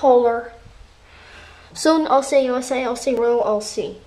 color. Soon I'll say USA, I'll say Royal, I'll see.